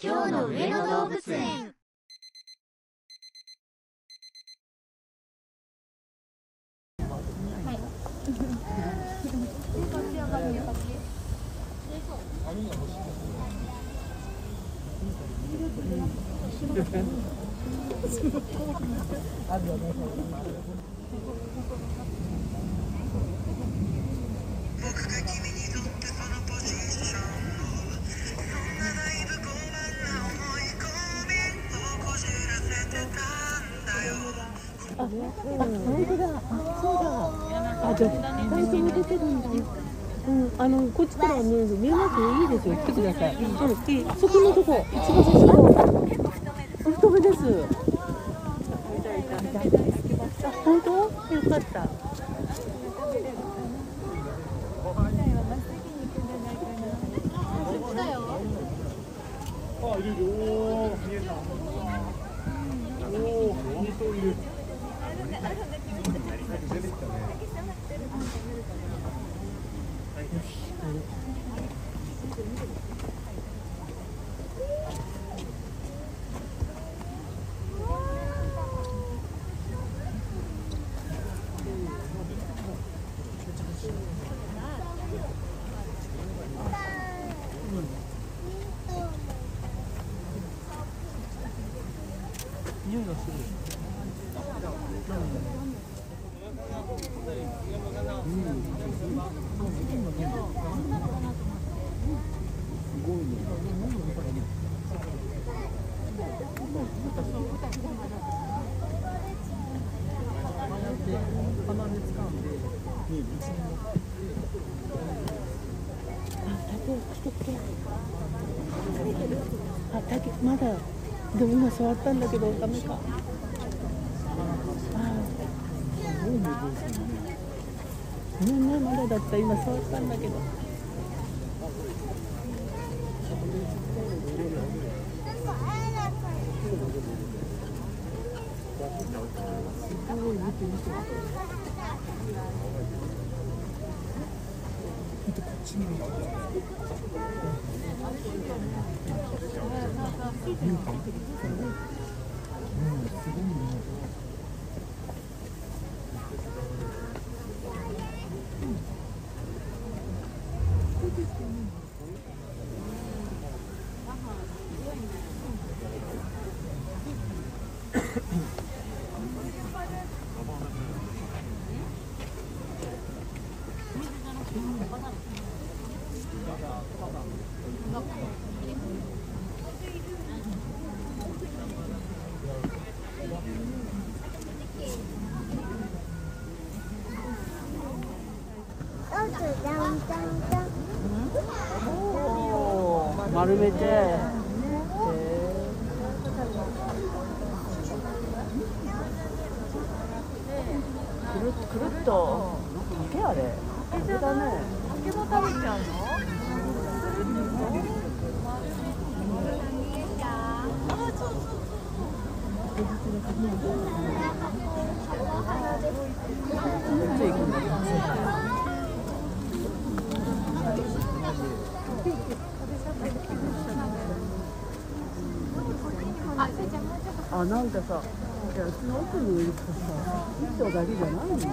今日の上野動物園。僕 だ。あ、じゃあ、二人とも出てるんだよ。うん、あの、こっちからは見える見えます。いいですよ。来てください。うん、いい。そこのとこ、一番最初の。お太めです。あ、本当。よかった。あ、いるいる。おー、見えた。おー、本当いる。出てきたね。匂いがする。あ、だけ、まだ。でも今触ったんだけど、ダメか。あごめんね、まだだった。今触ったんだけど。 이렇게 거치는 거야. 丸めて。へーくるっくるっと。竹あれ。竹だね。竹も食べちゃうの？あ、なんかさ、いや、うちの奥にいるとさ、一頭だけじゃないんだよ。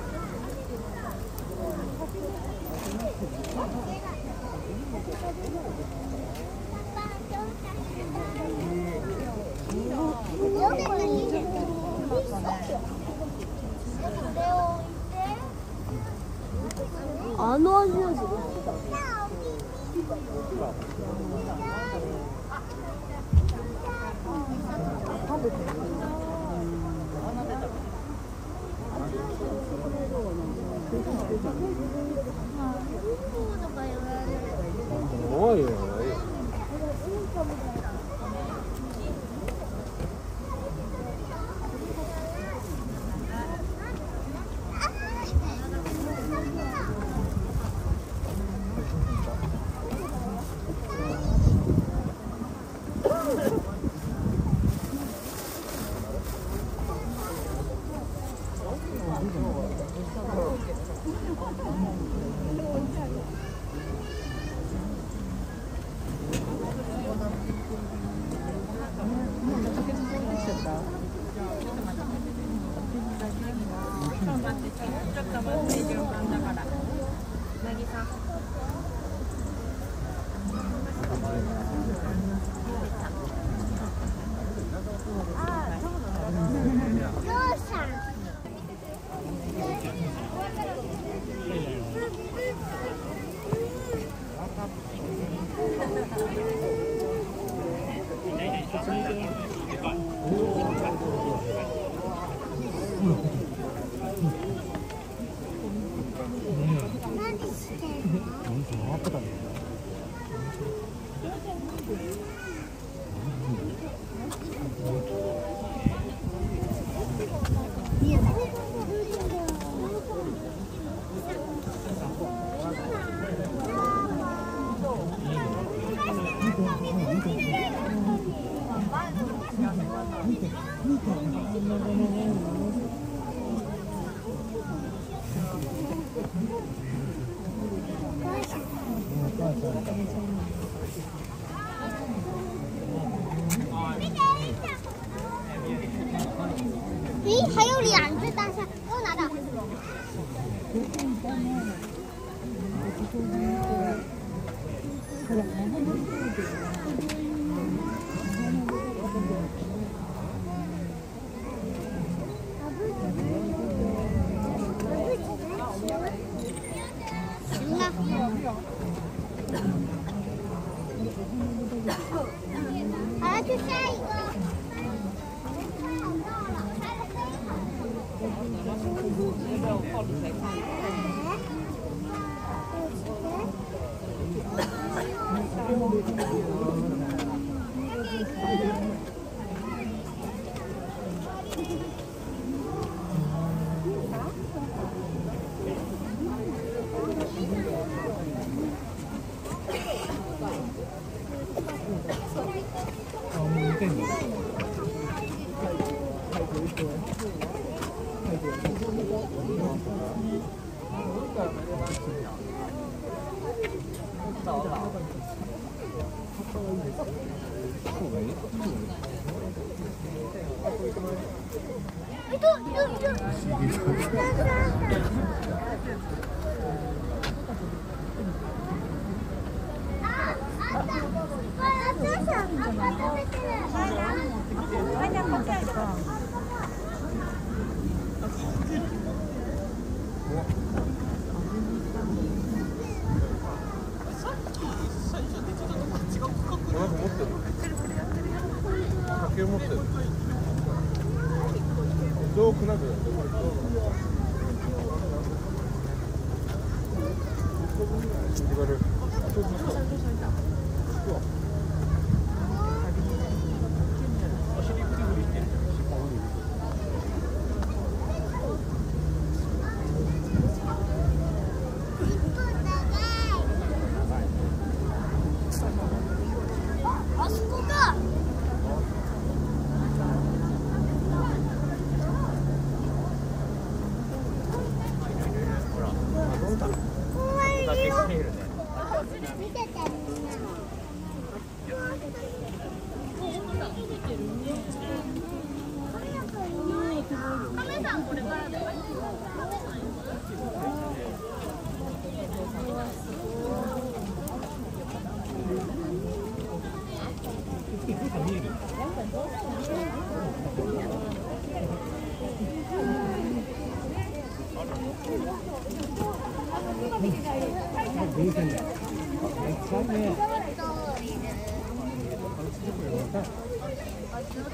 の味なんですよ。Bruno. 好了，我去下一个。好到了，拍的非。Thank you. 就 是 그렇구나 이거를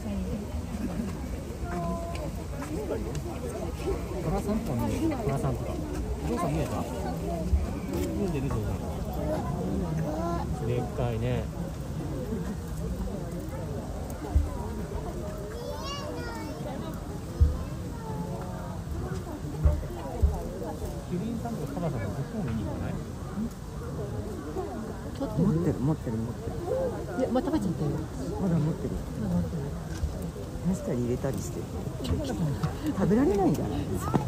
トラさんとか見えトラさんとかお父さん見えた見えてるぞでっかいねキリンさんとかカバさんもどっちも見に行かない持ってる持ってる持ってるいや、まあ、食べちゃったよ。まだ持ってるまだ持ってない。確かたり入れたりして食べられないんじゃない？ですか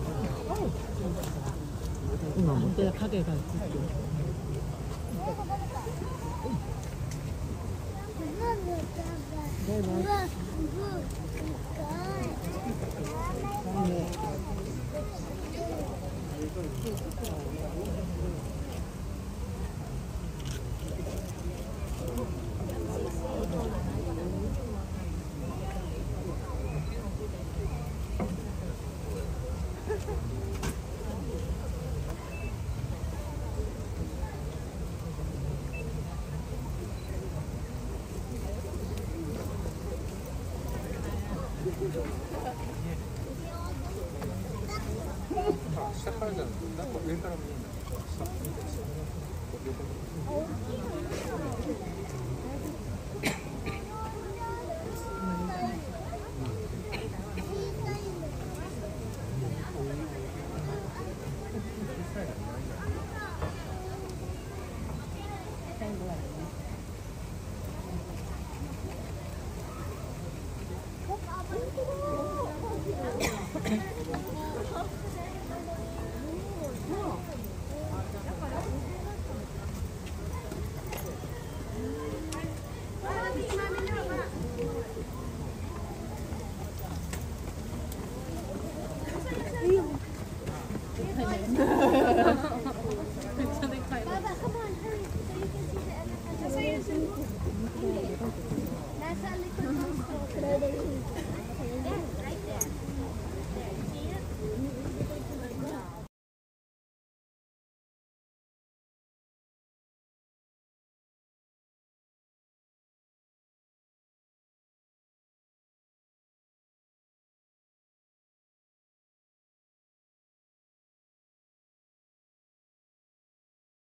今も影が映ってる下からじゃなくてなんか上から見